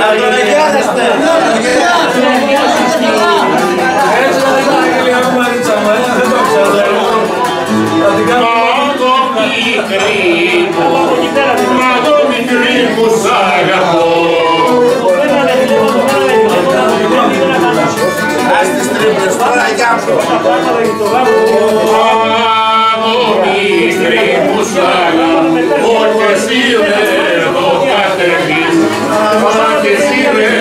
Πάμε, τον αγιάζεστε. Να τον Έτσι θα τα αγγελιά μου μαρίτσα μου, έτσι δεν το ξέρω. Θα την κάνω. Μα το μικρή μου, μα εσύ δεν esquecido, é?